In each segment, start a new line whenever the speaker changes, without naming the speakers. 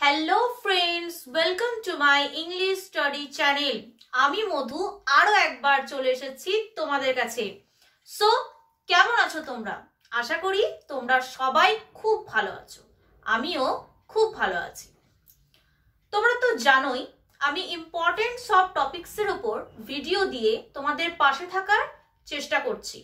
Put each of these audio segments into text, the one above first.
Hello friends welcome to my English study channel আমি মধু আরও একবার চলে এসেছি তোমাদের কাছে। সো কেমন আছো তোমরা? আশা করি তোমরা সবাই খুব ভালো আছো। আমিও খুব ভালো আছি। তোমরা তো জানোই, আমি ইম্পর্টেন্ট সব টপিকসের উপর ভিডিও দিয়ে তোমাদের পাশে থাকার চেষ্টা করছি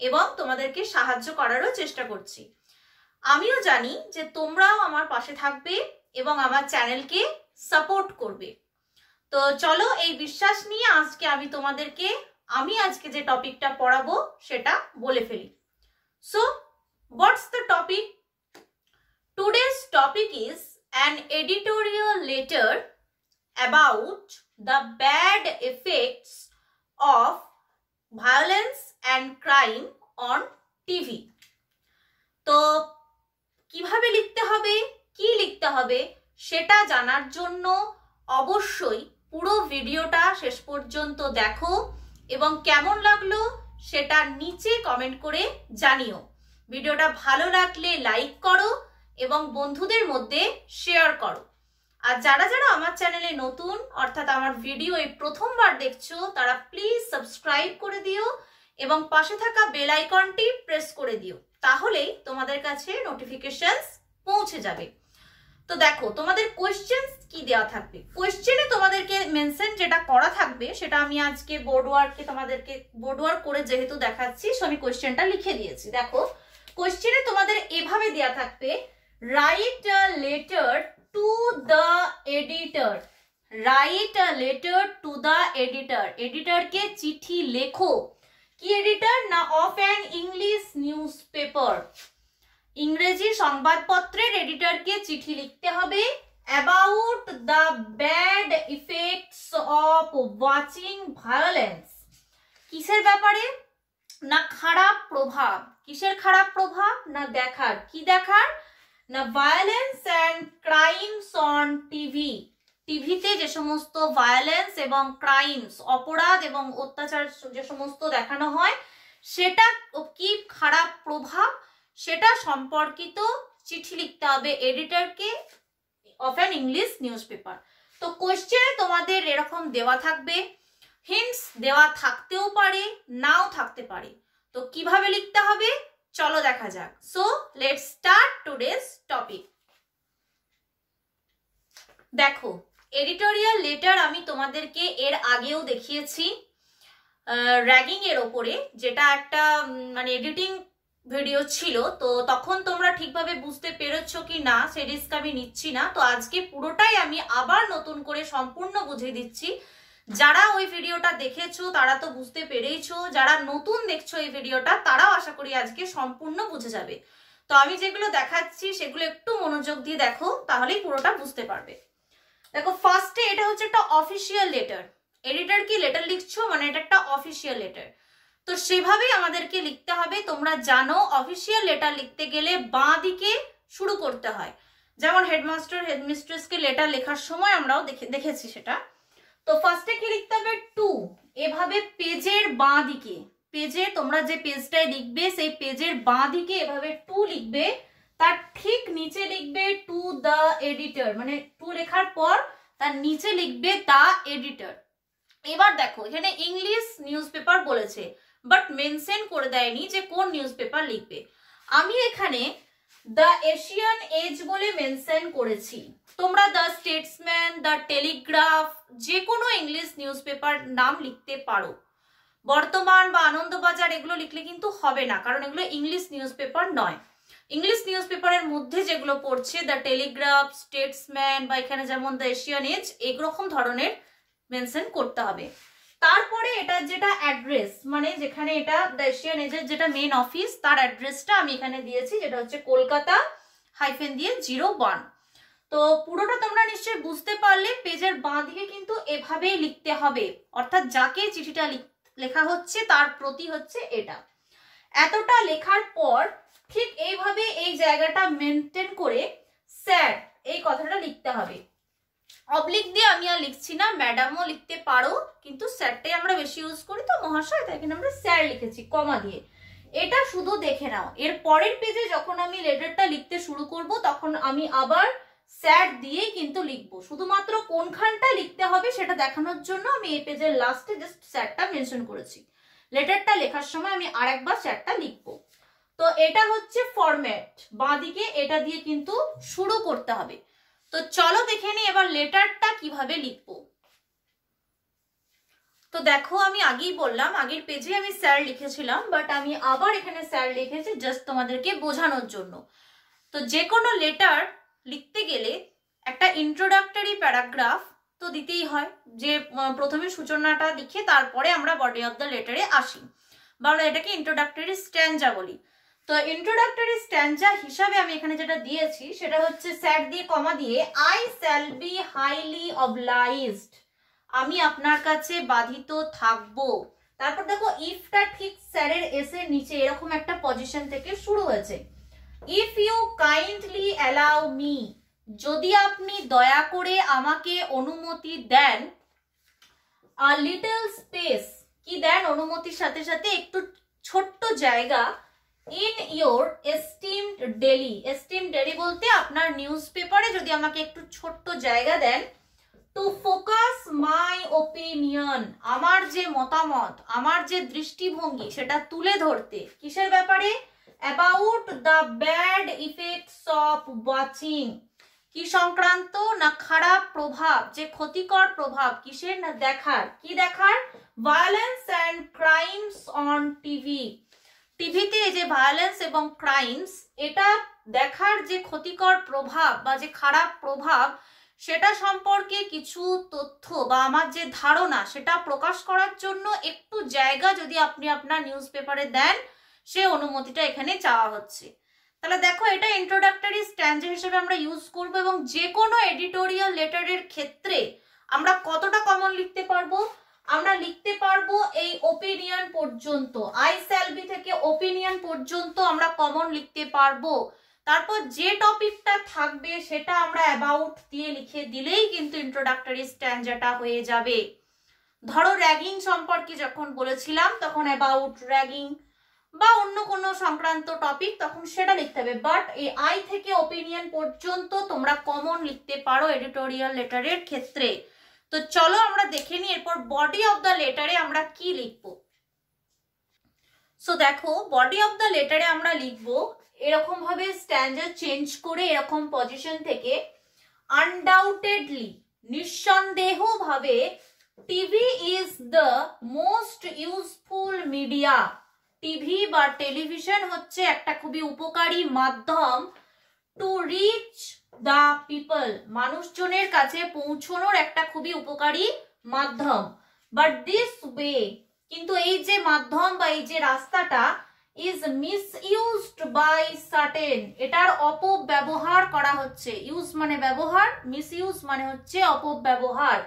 এবং তোমাদেরকে সাহায্য করারও চেষ্টা করছি। আমিও জানি যে তোমরাও আমার পাশে থাকবে এবং আমার চ্যানেলকে সাপোর্ট করবে। তো চলো এই বিশ্বাস নিয়ে আজকে আমি তোমাদেরকে, আমি আজকে যে টপিকটা পড়াবো সেটা বলে ফেলি। So what's the topic today's topic is an editorial letter about the bad effects of violence and crime on TV তো হবে কি লিখতে হবে সেটা জানার জন্য অবশ্যই পুরো ভিডিওটা শেষ পর্যন্ত দেখো এবং কেমন লাগল সেটা নিচে কমেন্ট করে জানিও। ভিডিওটা ভালো লাগলে লাইক করো এবং বন্ধুদের মধ্যে শেয়ার করো। আর যারা যারা আমার চ্যানেলে নতুন, অর্থাৎ আমার ভিডিও এই প্রথমবার দেখছ, তারা প্লিজ সাবস্ক্রাইব করে দিও এবং পাশে থাকা বেল আইকনটি প্রেস করে দিও। তাহলেই তোমাদের কাছে নোটিফিকেশনস পৌঁছে যাবে। তো দেখো, তোমাদের কোয়েশ্চেন কি দেওয়া থাকবে? কোয়েশ্চেনে তোমাদেরকে মেনশন যেটা করা থাকবে, সেটা আমি আজকে বোর্ড ওয়ার্কে তোমাদেরকে বোর্ড ওয়ার্ক করে যেহেতু দেখাচ্ছি সো আমি কোয়েশ্চেনটা লিখে দিয়েছি। দেখো কোয়েশ্চেনে তোমাদের এভাবে দেওয়া থাকবে write a letter to the editor write a letter to the editor এডিটরকে চিঠি লেখো। কি এডিটর না of an English newspaper ইংরেজি সংবাদপত্রের এডিটরকে চিঠি লিখতে হবে about the bad effects of watching violence কিসের ব্যাপারে? না খারাপ প্রভাব। কিসের খারাপ প্রভাব? না দেখার। কি দেখার? না violence and crimes on TV টিভিতে যে সমস্ত ভায়োলেন্স এবং ক্রাইমস অপরাধ এবং অত্যাচার যে সমস্ত দেখানো হয়, সেটা কি খারাপ প্রভাব? সেটা সম্পর্কিত চিঠি লিখতে হবে এডিটরকে of an English newspaper তো কোয়েশ্চেনে তোমাদের এরকম দেওয়া থাকবে হিন্টস দেওয়া থাকতেও পারে, নাও থাকতে পারে। তো কীভাবে লিখতে হবে? চলো দেখা যাক। So let start today's topic দেখো এডিটোরিয়াল লেটার আমি তোমাদেরকে এর আগেও দেখিয়েছি র্যাগিং এর ওপরে, যেটা একটা মানে এডিটিং ভিডিও ছিল, তো তখন তোমরা ঠিকভাবে বুঝতে পেরেছ কি না, সে রিস্ক আমি নিচ্ছি না। তো আজকে পুরোটাই আমি আবার নতুন করে সম্পূর্ণ বুঝিয়ে দিচ্ছি। যারা ওই ভিডিওটা দেখেছ, তারা তো বুঝতে পেরেইছো। যারা নতুন দেখছ এই ভিডিওটা, তারাও আশা করি আজকে সম্পূর্ণ বুঝে যাবে। তো আমি যেগুলো দেখাচ্ছি, সেগুলো একটু মনোযোগ দিয়ে দেখো, তাহলেই পুরোটা বুঝতে পারবে। দেখো ফার্স্টে এটা হচ্ছে একটা অফিসিয়াল লেটার এডিটার কি? লেটার লিখছো? মানে এটা একটা অফিসিয়াল লেটার তো সেভাবেই আমাদেরকে লিখতে হবে। তোমরা জানো অফিসিয়াল লেটার লিখতে গেলে বাঁ দিকে শুরু করতে হয়। যেমন হেডমাস্টার হেডমিস্ট্রেসকে লেটার লেখার সময় আমরাও দেখে, দেখেছি সেটা। তো ফার্স্টে কি লিখতে হবে? টু এভাবে পেজের বাঁ দিকে, পেজে তোমরা যে পেজটায় লিখবে, সেই পেজের বাঁ দিকে এভাবে টু লিখবে। তার ঠিক নিচে লিখবে টু দ্য এডিটর মানে টু লেখার পর তার নিচে লিখবে দ্য এডিটর এবার দেখো, এখানে ইংলিশ নিউজ পেপার বলেছে। বাট মেনশন করে দেয়নি যে কোন নিউজ পেপার লিখবে। আমি এখানে দ্য এশিয়ান এজ বলে মেনশন করেছি। তোমরা দ্য স্টেটসম্যান দ্য টেলিগ্রাফ যে কোনো ইংলিশ নিউজ পেপার নাম লিখতে পারো। বর্তমান বা আনন্দবাজার এগুলো লিখলে কিন্তু হবে না, কারণ এগুলো ইংলিশ নিউজ পেপার নয়। ইংলিশ নিউজ পেপারের মধ্যে যেগুলো পড়ছে দ্য টেলিগ্রাফ স্টেটসম্যান বা এখানে যেমন দ্য এশিয়ান এজ এরকম ধরনের মেনশন করতে হবে। তারপরে এটা যেটা অ্যাড্রেস মানে যেখানে এটা দ্য এশিয়ান এজের যেটা মেন অফিস তার অ্যাড্রেসটা আমি এখানে দিয়েছি, যেটা হচ্ছে কলকাতা হাইফেন দিয়ে জিরো ওয়ান তো পুরোটা তোমরা নিশ্চয়ই বুঝতে পারলে, পেজের বাঁ দিকে কিন্তু এভাবেই লিখতে হবে। অর্থাৎ যাকে চিঠিটা লেখা হচ্ছে, তার প্রতি হচ্ছে এটা। এতটা লেখার পর ঠিক এইভাবে এই জায়গাটা মেনটেন করে স্যার এই কথাটা লিখতে হবে। অবলিক দিয়ে আমি আর লিখছি না ম্যাডামও লিখতে পারো, কিন্তু স্যারটাই আমরা বেশি ইউজ করি তো, মহাশয়, তাই এখানে আমরা স্যার লিখেছি কমা দিয়ে। এটা শুধু দেখে নাও। এর পরের পেজে যখন আমি লেটারটা লিখতে শুরু করব, তখন আমি আবার স্যার দিয়েই কিন্তু লিখব। শুধুমাত্র কোনখানটা লিখতে হবে সেটা দেখানোর জন্য আমি এই পেজের লাস্টে জাস্ট স্যারটা মেনশন করেছি। লেটারটা লেখার সময় আমি আরেকবার স্যারটা লিখব। তো এটা হচ্ছে ফরম্যাট বাঁদিকে এটা দিয়ে কিন্তু শুরু করতে হবে। তো চলো দেখে নি এবার লেটারটা কীভাবে লিখব। তো দেখো, আমি আগেই বললাম, আগের পেজে আমি স্যার লিখেছিলাম বাট আমি আবার এখানে স্যার লিখেছি জাস্ট তোমাদেরকে বোঝানোর জন্য। তো যে কোনো লেটার লিখতে গেলে একটা ইন্ট্রোডাক্টরি প্যারাগ্রাফ তো দিতেই হয়, যে প্রথমে সূচনাটা লিখে তারপরে আমরা বডি অফ দ্য লেটারে আসি। বা আমরা এটাকে ইন্ট্রোডাক্টরি স্ট্যান্ডা বলি। তো ইন্ট্রোডাক্টরি স্ট্যান্ডা হিসাবে আমি এখানে যেটা দিয়েছি, সেটা হচ্ছে স্যার দিয়ে কমা দিয়ে I shall be highly obliged আমি আপনার কাছে বাধিত থাকব। তারপর দেখো ইফটা ঠিক স্যারের এসে নিচে এরকম একটা পজিশন থেকে শুরু হয়েছে। If you kindly allow me যদি আপনি দয়া করে আমাকে অনুমতি দেন আর লিটল স্পেস কি দেন? অনুমতির সাথে সাথে একটু ছোট্ট জায়গা in your esteemed daily esteem daily বলতে আপনার নিউজ পেপারে যদি আমাকে একটু ছোট্ট জায়গা দেন টু ফোকাস মাই ওপিনিয়ন আমার যে মতামত, আমার যে দৃষ্টিভঙ্গি, সেটা তুলে ধরতে, কিসের ব্যাপারে? About the bad effects of watching কি সংক্রান্ত না খারাপ প্রভাব, যে ক্ষতিকর প্রভাব, কিসের না দেখার? কি দেখার? Violence and crimes on TV টিভিতে যে ভায়োলেন্স এবং ক্রাইমস এটা দেখার যে ক্ষতিকর প্রভাব বা যে খারাপ প্রভাব, সেটা সম্পর্কে কিছু তথ্য বা আমার যে ধারণা, সেটা প্রকাশ করার জন্য একটু জায়গা যদি আপনি আপনার নিউজ পেপারে দেন, সে অনুমতিটা এখানে চাওয়া হচ্ছে। তাহলে দেখো, এটা ইন্ট্রোডাক্টরি স্ট্যান্ড হিসেবে আমরা ইউজ করব এবং যে কোনো এডিটোরিয়াল লেটারের ক্ষেত্রে আমরা কতটা কমন লিখতে পারব? আমরা লিখতে পারব এই ওপিনিয়ন পর্যন্ত। আই স্যালবি থেকে ওপিনিয়ন পর্যন্ত আমরা কমন লিখতে পারব। তারপর যে টপিকটা থাকবে সেটা আমরা অ্যাবাউট দিয়ে লিখে দিলেই কিন্তু ইন্ট্রোডাক্টরি স্ট্যান্ডাটা হয়ে যাবে। ধরো র্যাগিং সম্পর্কে যখন বলেছিলাম, তখন অ্যাবাউট র্যাগিং বা অন্য কোনো সংক্রান্ত টপিক তখন সেটা লিখতে হবে। বাট এই আই থেকে ওপিনিয়ন পর্যন্ত তোমরা কমন লিখতে পারো এডিটোরিয়াল লেটারের ক্ষেত্রে। তো চলো আমরা দেখে নিই, এরপর বডি অফ দ্য লেটারে আমরা কি লিখব? সো দেখো বডি অফ দ্য লেটারে আমরা লিখব এরকম ভাবে স্ট্যান্ডার চেঞ্জ করে এরকম পজিশন থেকে আনডাউটেডলি নিঃসন্দেহ ভাবে TV is the most useful media TV বা টেলিভিশন হচ্ছে একটা খুবই উপকারী মাধ্যম টু রিচ দ্য পিপল মানুষজনের কাছে পৌঁছানোর একটা খুবই উপকারী মাধ্যম। বাট দিস ওয়ে কিন্তু এই যে মাধ্যম বা এই যে রাস্তাটা is misused by certain এটার অপব্যবহার করা হচ্ছে। ইউজ মানে ব্যবহার মিস ইউজ মানে হচ্ছে অপব্যবহার।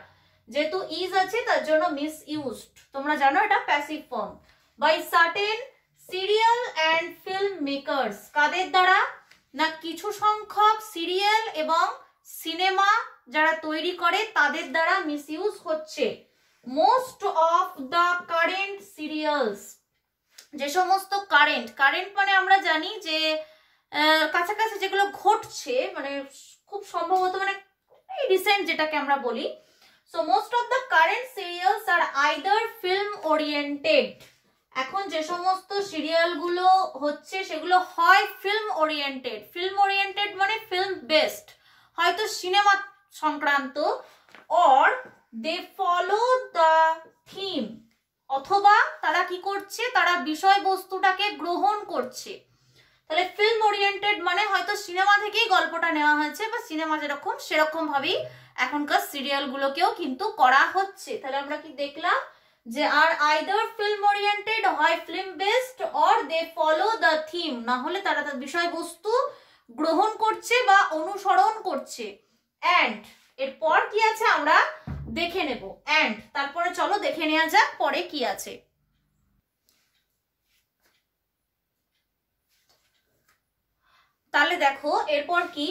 যেহেতু ইজ আছে, তার জন্য মিস ইউজড তোমরা জানো এটা passive form by certain serial and film makers কাদের দ্বারা? না, কিছু সংখ্যক সিরিয়াল এবং সিনেমা যারা তৈরি করে তাদের দ্বারা মিসইউজ হচ্ছে। Most of the current serials. যে সমস্ত কারেন্ট কারেন্ট মানে আমরা জানি যে কাছাকাছি যেগুলো ঘটছে মানে খুব সম্ভবত মানে এই রিসেন্ট যেটাকে আমরা বলি। So most of the current serials are either film oriented এখন যে সমস্ত সিরিয়ালগুলো হচ্ছে, সেগুলো হয় ফিল্ম ওরিয়েন্টেড ফিল্ম ওরিয়েন্টেড মানে ফিল্ম বেসড হয়তো সিনেমা সংক্রান্ত or they follow the theme অথবা তারা কি করছে, তারা বিষয়বস্তুটাকে গ্রহণ করছে। তাহলে ফিল্ম ওরিয়েন্টেড মানে হয়তো সিনেমা থেকেই গল্পটা নেওয়া হয়েছে, বা সিনেমা যেরকম সেরকম ভাবেই এখনকার সিরিয়ালগুলোকেও কিন্তু করা হচ্ছে। তাহলে আমরা কি দেখলাম? যে আর আইদার ফিল্ম ওরিয়েন্টেড হয় film based or they follow the theme না হলে তারা তার বিষয়বস্তু গ্রহণ করছে বা অনুসরণ করছে। অ্যান্ড এরপর কি আছে আমরা দেখে নেব। অ্যান্ড তারপরে চলো দেখে নেওয়া যাক পরে কি আছে। তাহলে দেখো, এরপর কি?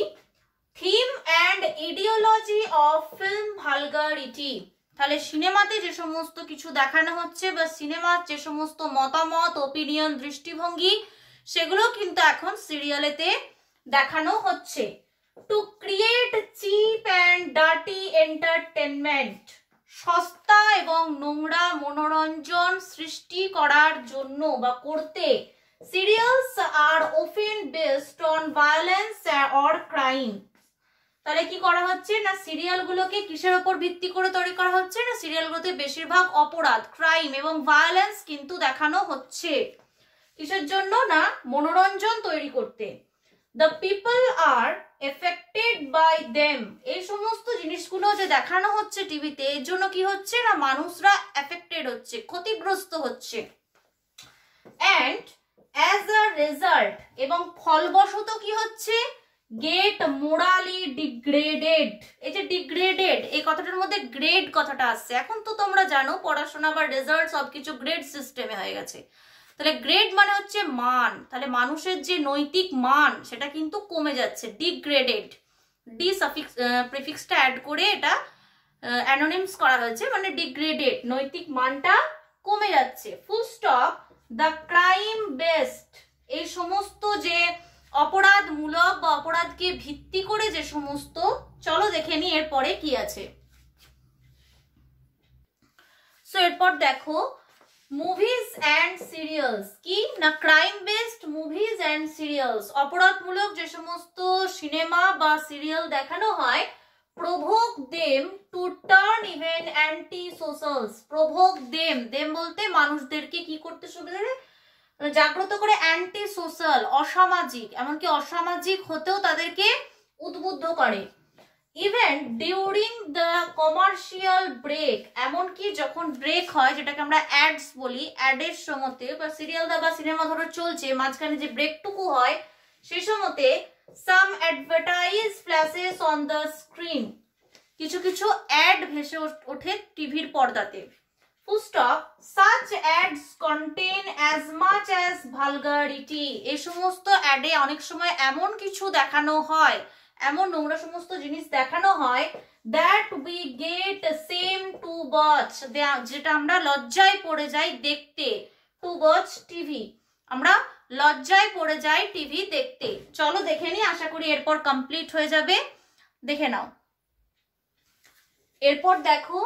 Theme and ideology of film vulgarity তাহলে সিনেমাতে যে সমস্ত কিছু দেখানো হচ্ছে বা সিনেমার যে সমস্ত মতামত ওপিনিয়ন দৃষ্টিভঙ্গি, সেগুলো কিন্তু এখন সিরিয়ালেতে দেখানো হচ্ছে। To create cheap and dirty entertainment সস্তা এবং নোংরা মনোরঞ্জন সৃষ্টি করার জন্য বা করতে serials are often based on violence or crime তাহলে কি করা হচ্ছে? না সিরিয়ালগুলোকে কিসের উপর ভিত্তি করে তৈরি করা হচ্ছে? না সিরিয়ালগুলোতে বেশিরভাগ অপরাধ, ক্রাইম এবং ভায়োলেন্স কিন্তু দেখানো হচ্ছে। কিসের জন্য? না, মনোরঞ্জন তৈরি করতে। The people are affected by them এই সমস্ত জিনিসগুলো যে দেখানো হচ্ছে টিভিতে, এর জন্য কি হচ্ছে? না, মানুষরা এফেক্টেড হচ্ছে, ক্ষতিগ্রস্ত হচ্ছে। অ্যান্ড অ্যাজ আ রেজাল্ট এবং ফলবশত কি হচ্ছে? Get morally degraded. এই যে ডিগ্রেডেড, এই কথাটার মধ্যে গ্রেড কথাটা আসছে। এখন তো তোমরা জানো, পড়াশোনা বা রেজাল্ট সবকিছু গ্রেড সিস্টেমে হয়ে গেছে। তাহলে গ্রেড মানে হচ্ছে মান। তাহলে মানুষের যে নৈতিক মান, সেটা কিন্তু কমে যাচ্ছে। ডিগ্রেডেড। ডি সাফিক্স প্রিফিক্সটা অ্যাড করে এটা অ্যানোনিমস করা হয়েছে মানে ডিগ্রেডেড। নৈতিক মানটা কমে যাচ্ছে। Full stop the crime based এই সমস্ত যে অপরাধমূলক বা অপরাধকে ভিত্তি করে যে সমস্ত, চলো দেখে নি এরপরে কি আছে। সো এরপর দেখো মুভিজ অ্যান্ড সিরিয়ালস কি? না crime based movies and serials অপরাধমূলক যে সমস্ত সিনেমা বা সিরিয়াল দেখানো হয়, provoke them to turn even anti socials provoke them them বলতে মানুষদেরকে কি করতে সুবিধা জাগ্রত করে অ্যান্টি সোশ্যাল অসামাজিক, এমনকি অসামাজিক হতেও তাদেরকে উদ্বুদ্ধ করে। Even during the commercial break এমনকি যখন ব্রেক হয়, যেটাকে আমরা অ্যাডস বলি অ্যাডের সময়তে, বা সিরিয়াল দা বা সিনেমা ধরো চলছে, মাঝখানে যে ব্রেকটুকু হয় সেই সময়তে some advertise flashes on the screen কিছু কিছু অ্যাড ভেসে ওঠে টিভির পর্দাতে। Full stop such ads contain as much as vulgarity এই সমস্ত অ্যাডে অনেক সময় এমন কিছু দেখানো হয়, এমন নোংরা সমস্ত জিনিস দেখানো হয় that we get same to watch যেটা আমরা লজ্জায় পড়ে যাই দেখতে টু ওয়াচ টিভি আমরা লজ্জায় পড়ে যাই টিভি দেখতে। চলো দেখে নি, আশা করি এরপর কমপ্লিট হয়ে যাবে। দেখে নাও। এরপর দেখো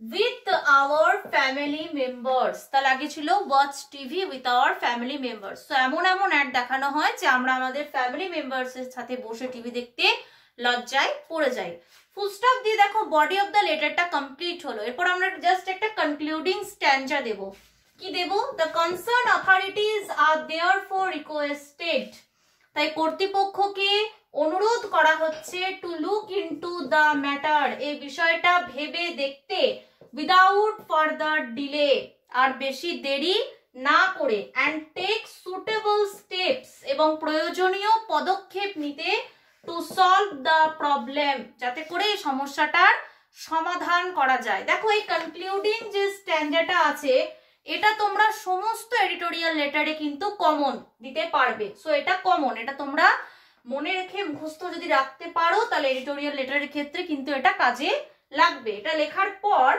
উইথ আওয়ার ফ্যামিলি মেম্বার্স তার আগে ছিল watch TV with our family members তো এমন এমন অ্যাড দেখানো হয় যে আমরা আমাদের ফ্যামিলি মেম্বার্স এর সাথে বসে টিভি দেখতে লজ্জায় পড়ে যাই। ফুল স্টপ দিয়ে দেখো বডি অফ দ্য লেটারটা কমপ্লিট হলো। এরপর আমরা জাস্ট একটা কনক্লুডিং স্ট্যান্ডা দেব। কি দেব? The concern authorities are therefore for রিকোয়েস্টেড তাই কর্তৃপক্ষকে অনুরোধ করা হচ্ছে to look into the matter এই বিষয়টা ভেবে দেখতে উইদাউট ফার্দার ডিলে আর বেশি দেরি না করে অ্যান্ড টেক সুটেবল স্টেপস এবং প্রয়োজনীয় পদক্ষেপ নিতে টু সলভ দ্য প্রবলেম যাতে করে এই সমস্যাটার সমাধান করা যায়। দেখো এই কনক্লুডিং যে স্ট্যান্ডার্ডটা আছে এটা তোমরা সমস্ত এডিটোরিয়াল লেটারে কিন্তু কমন দিতে পারবে। সো এটা কমন এটা তোমরা মনে রেখে মুখস্থ যদি রাখতে পারো, তাহলে এডিটোরিয়াল লেটারের ক্ষেত্রে কিন্তু এটা কাজে লাগবে। এটা লেখার পর,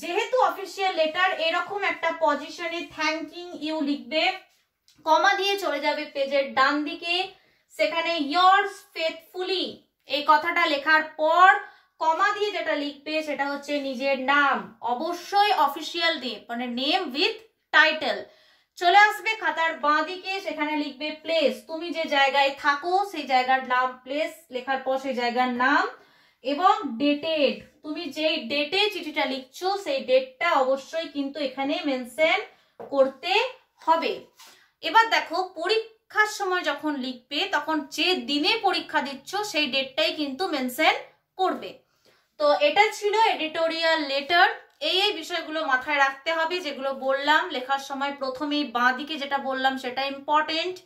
যেহেতু অফিসিয়াল লেটার এরকম একটা পজিশনে থ্যাঙ্কিং ইউ লিখবে কমা দিয়ে চলে যাবে পেজের ডান দিকে, সেখানে ইয়ার্স ফেথফুলি এই কথাটা লেখার পর কমা দিয়ে যেটা লিখবে সেটা হচ্ছে নিজের নাম। অবশ্যই অফিসিয়াল নেম মানে নেম উইথ টাইটেল চলে আসবে খাতার বাঁ দিকে, সেখানে লিখবে প্লেস তুমি যে জায়গায় থাকো, সেই জায়গার নাম প্লেস লেখার পর সেই জায়গার নাম এবং ডেটেড তুমি যেই ডেটে চিঠিটা লিখছো, সেই ডেটটা অবশ্যই কিন্তু এখানে মেনশন করতে হবে। এবার দেখো, পরীক্ষার সময় যখন লিখবে, তখন যে দিনে পরীক্ষা দিচ্ছ, সেই ডেটটাই কিন্তু মেনশন করবে। তো এটা ছিল এডিটোরিয়াল লেটার এই এই বিষয়গুলো মাথায় রাখতে হবে, যেগুলো বললাম। লেখার সময় প্রথমেই বাঁ দিকে যেটা বললাম, সেটা important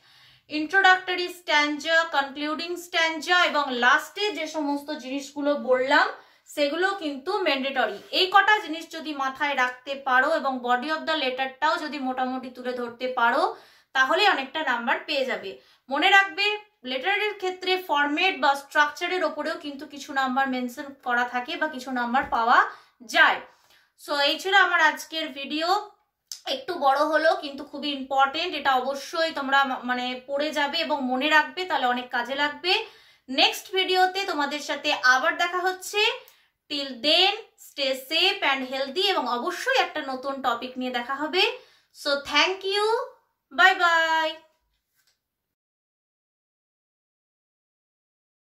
introductory stanza concluding stanza এবং লাস্টে যে সমস্ত জিনিসগুলো বললাম, সেগুলো কিন্তু ম্যান্ডেটরি এই কটা জিনিস যদি মাথায় রাখতে পারো এবং বডি অফ দ্য লেটারটাও যদি মোটামুটি তুলে ধরতে পারো, তাহলে অনেকটা নাম্বার পেয়ে যাবে। মনে রাখবে লেটারের ক্ষেত্রে ফরম্যাট বা স্ট্রাকচারের ওপরেও কিন্তু কিছু নাম্বার মেনশন করা থাকে বা কিছু নাম্বার পাওয়া যায়। সো এই ছিল আমার আজকের ভিডিও একটু বড় হলো, কিন্তু খুবই ইম্পর্টেন্ট এটা অবশ্যই তোমরা মানে পড়ে যাবে এবং মনে রাখবে, তাহলে অনেক কাজে লাগবে। নেক্সট ভিডিওতে তোমাদের সাথে আবার দেখা হচ্ছে। Till then stay safe and healthy এবং অবশ্যই একটা নতুন টপিক নিয়ে দেখা হবে। So thank you bye bye